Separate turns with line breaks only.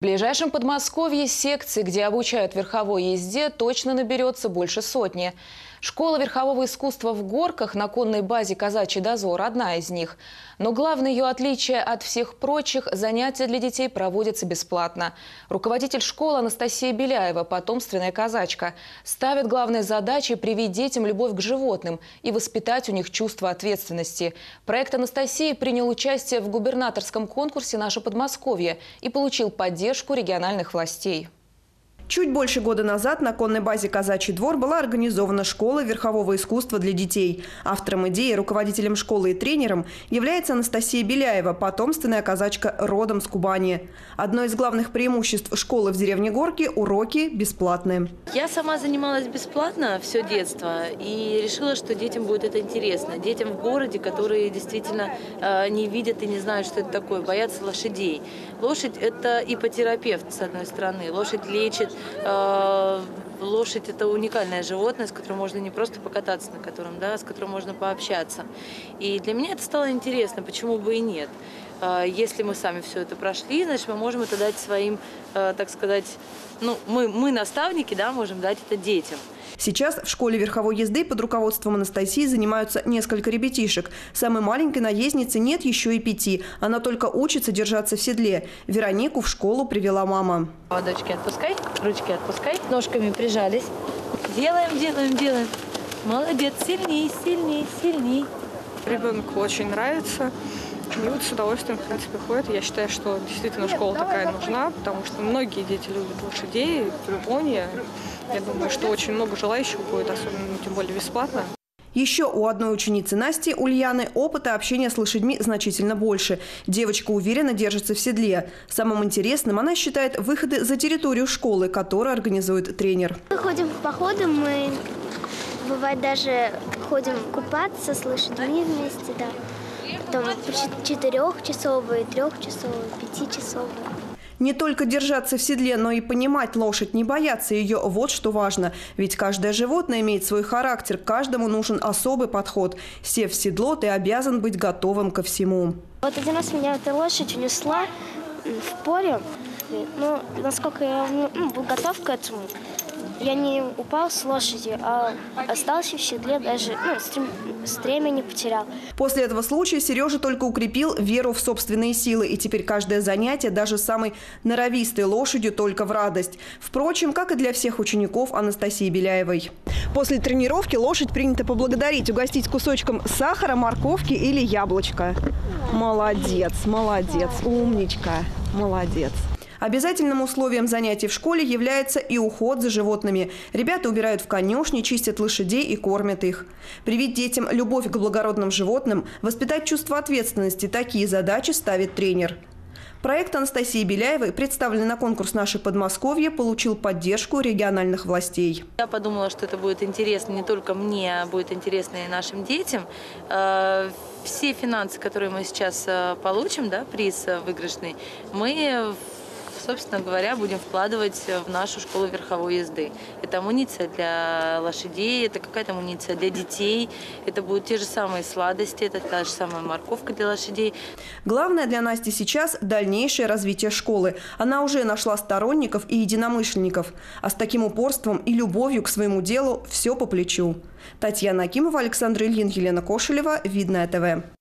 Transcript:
В ближайшем Подмосковье секций, где обучают верховой езде, точно наберется больше сотни. Школа верхового искусства в Горках на конной базе «Казачий дозор» – одна из них. Но главное ее отличие от всех прочих – занятия для детей проводятся бесплатно. Руководитель школы Анастасия Беляева, потомственная казачка, ставит главной задачей привить детям любовь к животным и воспитать у них чувство ответственности. Проект Анастасии принял участие в губернаторском конкурсе «Наше Подмосковье» и получил поддержку региональных властей.
Чуть больше года назад на конной базе «Казачий двор» была организована школа верхового искусства для детей. Автором идеи, руководителем школы и тренером является Анастасия Беляева, потомственная казачка родом с Кубани. Одно из главных преимуществ школы в деревне Горки – уроки бесплатные.
Я сама занималась бесплатно все детство и решила, что детям будет это интересно. Детям в городе, которые действительно э, не видят и не знают, что это такое, боятся лошадей. Лошадь – это ипотерапевт, с одной стороны. Лошадь лечит, лошадь – это уникальное животное, с которым можно не просто покататься на котором, да, с которым можно пообщаться. И для меня это стало интересно, почему бы и нет. Э, если мы сами все это прошли, значит, мы можем это дать своим, э, так сказать, ну, мы, мы наставники, да, можем дать это детям.
Сейчас в школе верховой езды под руководством Анастасии занимаются несколько ребятишек. Самой маленькой наездницы нет еще и пяти. Она только учится держаться в седле. Веронику в школу привела мама.
Дочки, отпускай, ручки отпускай, ножками прижались. Делаем, делаем, делаем. Молодец, сильней, сильней, сильней.
Ребенку очень нравится. И вот с удовольствием, в принципе, ходят. Я считаю, что действительно школа такая нужна, потому что многие дети любят лошадей, Япония. Я думаю, что очень много желающих будет, особенно, тем более бесплатно.
Еще у одной ученицы Насти, Ульяны, опыта общения с лошадьми значительно больше. Девочка уверенно держится в седле. Самым интересным она считает выходы за территорию школы, которую организует тренер.
Мы ходим в походы, мы бывает даже ходим купаться с лошадьми вместе, да. Потом четырехчасовые, трехчасовые, пятичасовые.
Не только держаться в седле, но и понимать лошадь, не бояться ее – вот что важно. Ведь каждое животное имеет свой характер, каждому нужен особый подход. Сев в седло, ты обязан быть готовым ко всему.
Вот один раз меня эта лошадь унесла в поле. Ну, насколько я ну, был готов к этому, я не упал с лошади, а остался в седле, даже ну, стрем, стремя не потерял.
После этого случая Сережа только укрепил веру в собственные силы, и теперь каждое занятие, даже самой норовистой лошадью, только в радость. Впрочем, как и для всех учеников Анастасии Беляевой. После тренировки лошадь принято поблагодарить, угостить кусочком сахара, морковки или яблочка. Молодец, молодец, умничка, молодец. Обязательным условием занятий в школе является и уход за животными. Ребята убирают в конюшне, чистят лошадей и кормят их. Привить детям любовь к благородным животным, воспитать чувство ответственности – такие задачи ставит тренер. Проект Анастасии Беляевой, представленный на конкурс «Наше Подмосковье», получил поддержку региональных властей.
Я подумала, что это будет интересно не только мне, а будет интересно и нашим детям. Э, все финансы, которые мы сейчас э, получим, да, приз выигрышный, мы собственно говоря, будем вкладывать в нашу школу верховой езды. Это амуниция для лошадей, это какая-то амуниция для детей, это будут те же самые сладости, это та же самая морковка для лошадей.
Главное для Насти сейчас – дальнейшее развитие школы. Она уже нашла сторонников и единомышленников. А с таким упорством и любовью к своему делу все по плечу. Татьяна Акимова, Александр Ильин, Елена Кошелева. Видное ТВ.